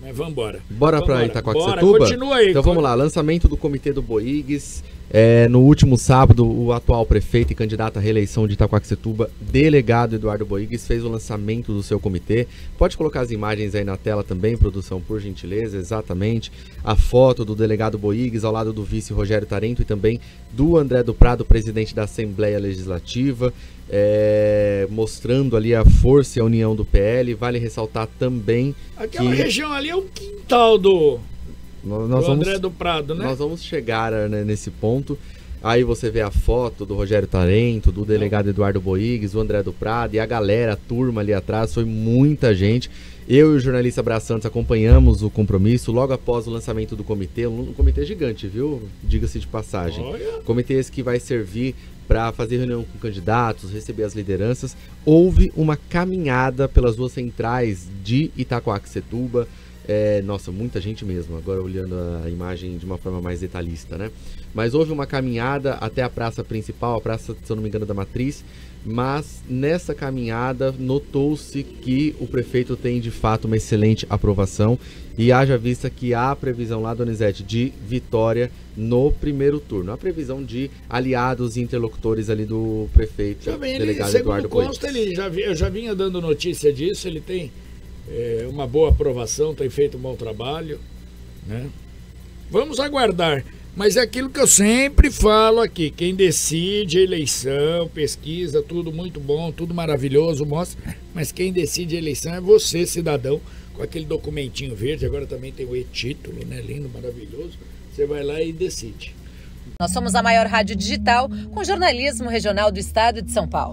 Mas vamos embora. Bora Vambora. pra Bora, Itacoaxetuba? continua aí. Então vamos lá, lançamento do comitê do Boigues. É, no último sábado, o atual prefeito e candidato à reeleição de Itacoaxetuba, delegado Eduardo Boigues, fez o lançamento do seu comitê. Pode colocar as imagens aí na tela também, produção, por gentileza, exatamente. A foto do delegado Boigues ao lado do vice Rogério Tarento e também do André do Prado, presidente da Assembleia Legislativa, é, mostrando ali a força e a união do PL. Vale ressaltar também Aquela que região ali é o quintal do, nós do vamos André do Prado, né? Nós vamos chegar né, nesse ponto. Aí você vê a foto do Rogério Tarento, do delegado Eduardo Boigues, o André do Prado e a galera, a turma ali atrás, foi muita gente. Eu e o jornalista Bra Santos acompanhamos o compromisso logo após o lançamento do comitê, um comitê gigante, viu? Diga-se de passagem. Olha. Comitê esse que vai servir para fazer reunião com candidatos, receber as lideranças. Houve uma caminhada pelas duas centrais de Itacoaxetuba. É, nossa, muita gente mesmo, agora olhando a imagem de uma forma mais detalhista, né? Mas houve uma caminhada até a praça principal, a praça, se eu não me engano, da Matriz, mas nessa caminhada notou-se que o prefeito tem de fato uma excelente aprovação e haja vista que há a previsão lá, Donizete, de vitória no primeiro turno. A previsão de aliados e interlocutores ali do prefeito, Já vem, ele, delegado segundo Eduardo consta, Boigues. ele já, eu já vinha dando notícia disso, ele tem é, uma boa aprovação, tem feito um bom trabalho, né? Vamos aguardar. Mas é aquilo que eu sempre falo aqui, quem decide eleição, pesquisa, tudo muito bom, tudo maravilhoso, mostra, mas quem decide eleição é você, cidadão, com aquele documentinho verde, agora também tem o e-título, né? Lindo, maravilhoso. Você vai lá e decide. Nós somos a maior rádio digital com jornalismo regional do estado de São Paulo.